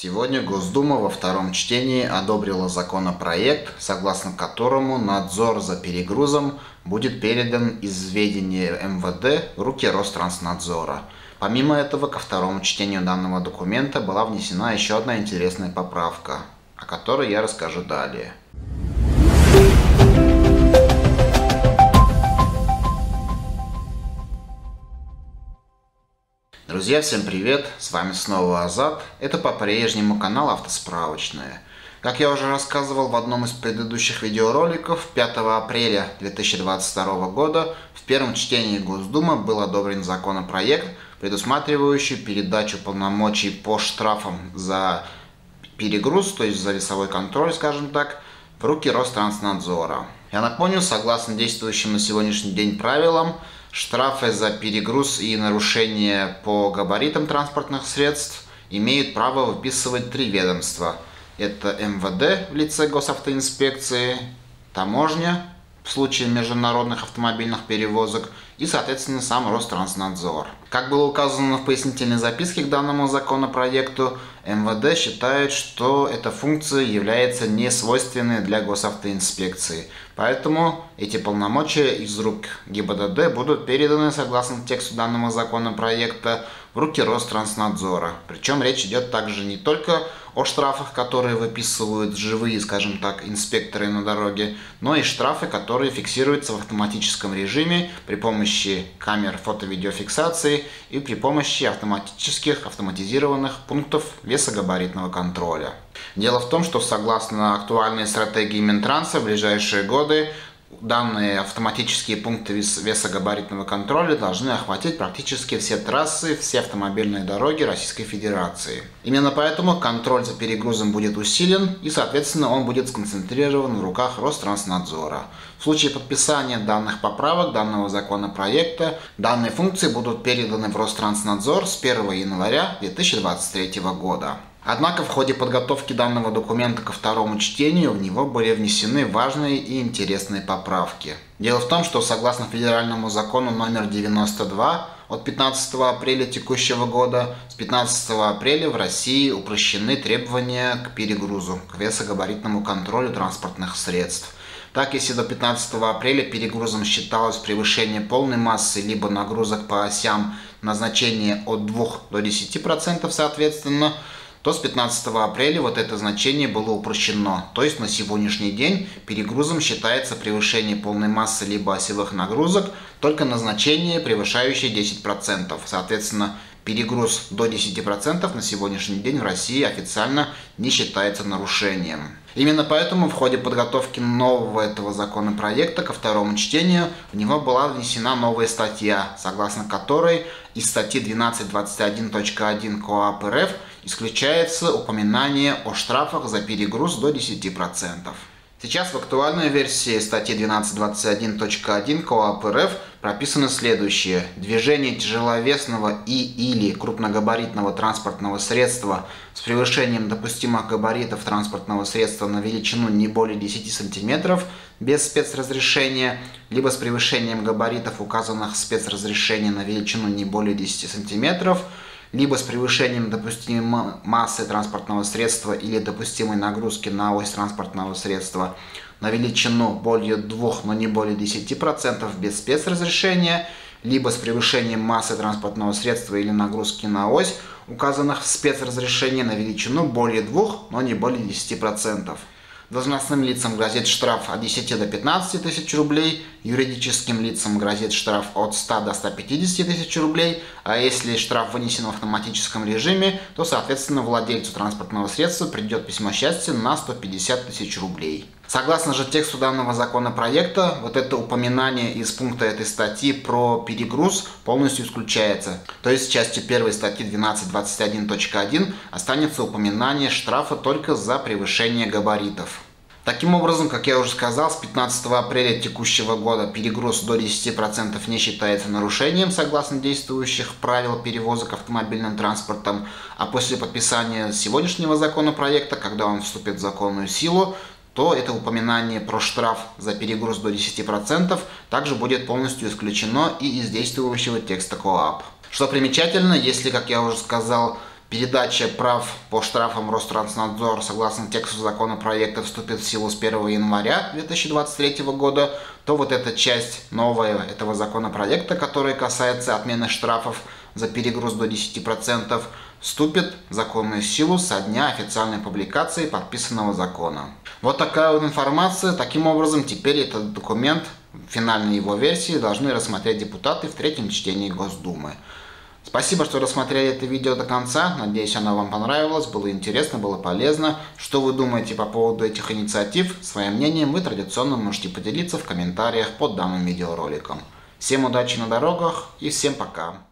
Сегодня Госдума во втором чтении одобрила законопроект, согласно которому надзор за перегрузом будет передан из ведения МВД в руки Ространснадзора. Помимо этого, ко второму чтению данного документа была внесена еще одна интересная поправка, о которой я расскажу далее. Друзья, всем привет! С вами снова Азат. Это по-прежнему канал Автосправочная. Как я уже рассказывал в одном из предыдущих видеороликов, 5 апреля 2022 года в первом чтении Госдумы был одобрен законопроект, предусматривающий передачу полномочий по штрафам за перегруз, то есть за весовой контроль, скажем так, в руки Ространснадзора. Я напомню, согласно действующим на сегодняшний день правилам, Штрафы за перегруз и нарушение по габаритам транспортных средств имеют право выписывать три ведомства. Это МВД в лице госавтоинспекции, таможня в случае международных автомобильных перевозок и, соответственно, сам Ространснадзор. Как было указано в пояснительной записке к данному законопроекту, МВД считает, что эта функция является несвойственной для госавтоинспекции. Поэтому эти полномочия из рук ГИБДД будут переданы, согласно тексту данного законопроекта, в руки Ространснадзора. Причем речь идет также не только о штрафах, которые выписывают живые, скажем так, инспекторы на дороге, но и штрафы, которые фиксируются в автоматическом режиме при помощи камер фото-видеофиксации и при помощи автоматических автоматизированных пунктов весогабаритного контроля. Дело в том, что согласно актуальной стратегии Минтранса в ближайшие годы данные автоматические пункты весогабаритного контроля должны охватить практически все трассы, все автомобильные дороги Российской Федерации. Именно поэтому контроль за перегрузом будет усилен и, соответственно, он будет сконцентрирован в руках Ространснадзора. В случае подписания данных поправок данного законопроекта, данные функции будут переданы в Ространснадзор с 1 января 2023 года. Однако в ходе подготовки данного документа ко второму чтению в него были внесены важные и интересные поправки. Дело в том, что согласно федеральному закону номер 92 от 15 апреля текущего года, с 15 апреля в России упрощены требования к перегрузу, к весогабаритному контролю транспортных средств. Так, если до 15 апреля перегрузом считалось превышение полной массы либо нагрузок по осям назначение от 2 до 10% соответственно, то с 15 апреля вот это значение было упрощено. То есть на сегодняшний день перегрузом считается превышение полной массы либо осевых нагрузок только на значение, превышающее 10%. Соответственно, перегруз до 10% на сегодняшний день в России официально не считается нарушением. Именно поэтому в ходе подготовки нового этого законопроекта ко второму чтению в него была внесена новая статья, согласно которой из статьи 1221.1 КоАП РФ исключается упоминание о штрафах за перегруз до 10%. Сейчас в актуальной версии статьи 1221.1 КоАП РФ прописано следующее. Движение тяжеловесного и или крупногабаритного транспортного средства с превышением допустимых габаритов транспортного средства на величину не более 10 см без спецразрешения, либо с превышением габаритов, указанных в спецразрешении на величину не более 10 см, либо с превышением допустимой массы транспортного средства или допустимой нагрузки на ось транспортного средства на величину более 2, но не более 10% без спецразрешения, либо с превышением массы транспортного средства или нагрузки на ось, указанных в спецразрешении на величину более 2, но не более 10%. Должностным лицам грозит штраф от 10 до 15 тысяч рублей, юридическим лицам грозит штраф от 100 до 150 тысяч рублей, а если штраф вынесен в автоматическом режиме, то, соответственно, владельцу транспортного средства придет письмо счастья на 150 тысяч рублей. Согласно же тексту данного законопроекта, вот это упоминание из пункта этой статьи про перегруз полностью исключается. То есть в части 1 статьи 1221.1 останется упоминание штрафа только за превышение габаритов. Таким образом, как я уже сказал, с 15 апреля текущего года перегруз до 10% не считается нарушением согласно действующих правил перевозок автомобильным транспортом, а после подписания сегодняшнего законопроекта, когда он вступит в законную силу, то это упоминание про штраф за перегруз до 10% также будет полностью исключено и из действующего текста КОАП. Что примечательно, если, как я уже сказал, передача прав по штрафам Ространснадзор согласно тексту законопроекта вступит в силу с 1 января 2023 года, то вот эта часть новая этого законопроекта, которая касается отмены штрафов за перегруз до 10%, вступит в законную силу со дня официальной публикации подписанного закона. Вот такая вот информация. Таким образом, теперь этот документ, финальной его версии, должны рассмотреть депутаты в третьем чтении Госдумы. Спасибо, что рассмотрели это видео до конца. Надеюсь, оно вам понравилось, было интересно, было полезно. Что вы думаете по поводу этих инициатив? Своим мнением вы традиционно можете поделиться в комментариях под данным видеороликом. Всем удачи на дорогах и всем пока!